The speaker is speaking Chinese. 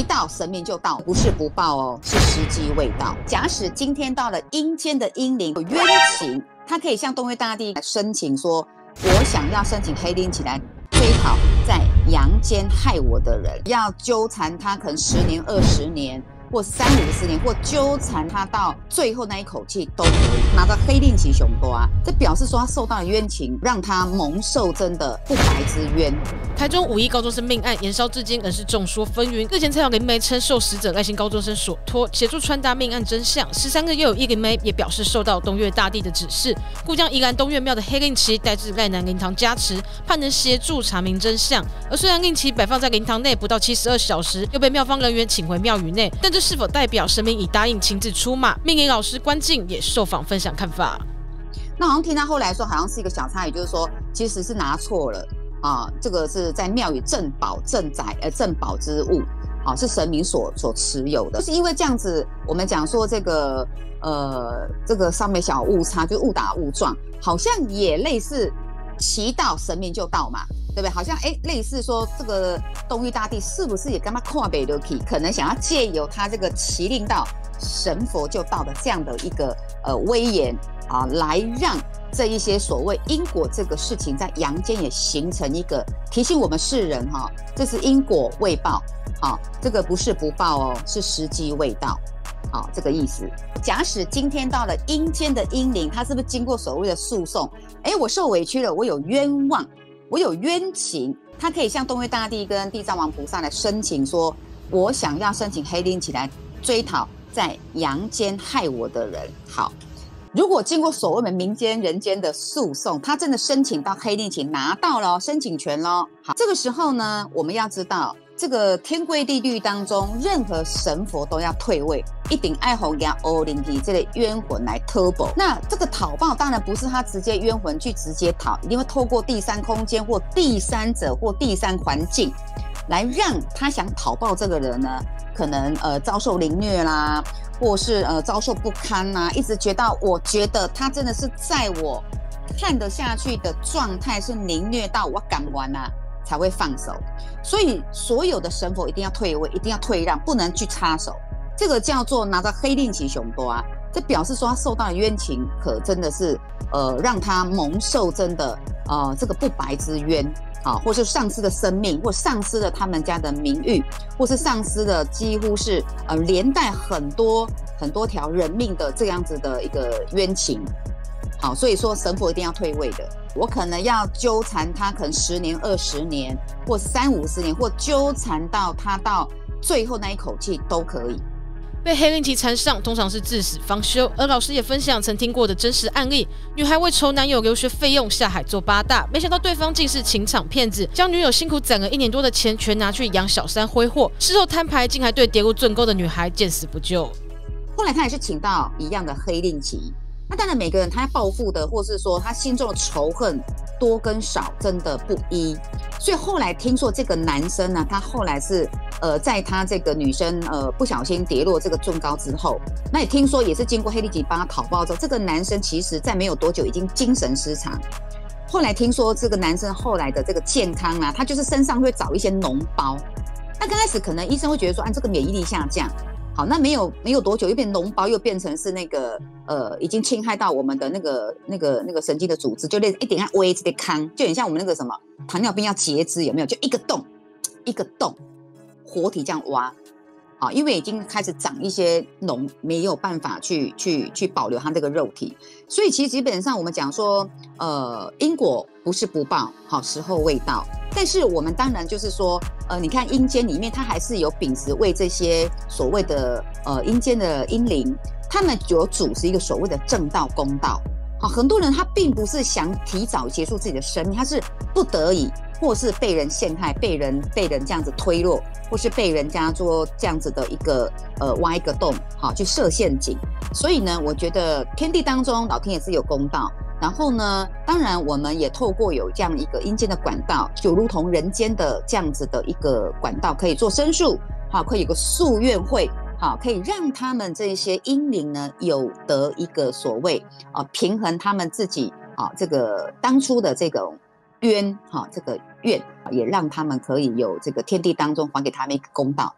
一到神明就到，不是不报哦，是时机未到。假使今天到了阴间的阴灵有冤情，他可以向东岳大帝来申请说，我想要申请黑灵起来追讨在阳间害我的人，要纠缠他可能十年二十年。或三五十年，或纠缠他到最后那一口气都可以拿到黑令旗雄多啊！这表示说他受到了冤情，让他蒙受真的不白之冤。台中五一高中生命案延烧至今，仍是众说纷纭。日前，蔡小林梅称受死者赖姓高中生所托，协助传达命案真相。十三个月有一林妹也表示受到东岳大帝的指示，故将宜兰东岳庙的黑令旗带至赖南灵堂加持，盼能协助查明真相。而虽然令旗摆放在灵堂内不到七十二小时，又被庙方人员请回庙宇内，但这是否代表神明已答应亲自出马？命令老师关静也受访分享看法。那好像听他后来说，好像是一个小差异就是说其实是拿错了啊。这个是在庙宇镇宝镇宅呃镇宝之物，好是神明所所持有的。就是因为这样子，我们讲说这个呃这个上面小误差，就误打误撞，好像也类似祈祷神明就到嘛。对不对？好像哎，类似说这个东域大帝是不是也跟他跨北流体，可能想要借由他这个麒麟道神佛就道的这样的一个呃威严啊，来让这一些所谓因果这个事情在阳间也形成一个提醒我们世人哈，这是因果未报，好，这个不是不报哦，是时机未到，好，这个意思。假使今天到了阴间的阴灵，他是不是经过所谓的诉讼？哎，我受委屈了，我有冤枉。我有冤情，他可以向东岳大帝跟地藏王菩萨来申请，说我想要申请黑灵起来追讨在阳间害我的人。好，如果经过所谓的民间人间的诉讼，他真的申请到黑灵旗拿到了申请权喽。好，这个时候呢，我们要知道。这个天规地律当中，任何神佛都要退位，一定爱红给欧灵体这类冤魂来 turbo。那这个讨报当然不是他直接冤魂去直接讨，一定会透过第三空间或第三者或第三环境，来让他想讨报这个人呢，可能呃遭受凌虐啦，或是呃遭受不堪呐，一直觉得我觉得他真的是在我看得下去的状态是凌虐到我敢玩呐。才会放手，所以所有的神佛一定要退位，一定要退让，不能去插手。这个叫做拿着黑令旗雄多啊，这表示说他受到的冤情，可真的是呃让他蒙受真的呃这个不白之冤啊，或是丧失了生命，或丧失了他们家的名誉，或是丧失了几乎是呃连带很多很多条人命的这样子的一个冤情。好，所以说神佛一定要退位的。我可能要纠缠他，可能十年、二十年，或三五十年，或纠缠到他到最后那一口气都可以。被黑令旗缠上，通常是至死方休。而老师也分享曾听过的真实案例：女孩为筹男友留学费用下海做八大，没想到对方竟是情场骗子，将女友辛苦攒了一年多的钱全拿去养小三挥霍，事后摊牌，竟还对跌入罪沟的女孩见死不救。后来他也是请到一样的黑令旗。那当然，每个人他要报复的，或是说他心中的仇恨多跟少，真的不一。所以后来听说这个男生呢，他后来是呃，在他这个女生呃不小心跌落这个重高之后，那也听说也是经过黑利吉帮他讨报之后，这个男生其实在没有多久已经精神失常。后来听说这个男生后来的这个健康啊，他就是身上会找一些脓包。那刚开始可能医生会觉得说，啊，这个免疫力下降。那没有没有多久，又变脓包，又变成是那个呃，已经侵害到我们的那个那个那个神经的组织，就类一点看微这个坑，就很像我们那个什么糖尿病要截肢有没有？就一个洞一个洞，活体这样挖。啊，因为已经开始长一些脓，没有办法去去去保留它这个肉体，所以其实基本上我们讲说，呃，因果不是不报，好时候未到。但是我们当然就是说，呃，你看阴间里面，它还是有秉持为这些所谓的呃阴间的阴灵，他们有主持一个所谓的正道公道。好，很多人他并不是想提早结束自己的生命，他是不得已，或是被人陷害，被人被人这样子推落，或是被人家做这样子的一个呃挖一个洞，好去设陷阱。所以呢，我觉得天地当中，老天也是有公道。然后呢，当然我们也透过有这样一个阴间的管道，就如同人间的这样子的一个管道，可以做申诉，好，可以有个诉愿会。好，可以让他们这些阴灵呢，有得一个所谓啊平衡他们自己啊这个当初的这种冤哈，这个怨也让他们可以有这个天地当中还给他们一个公道。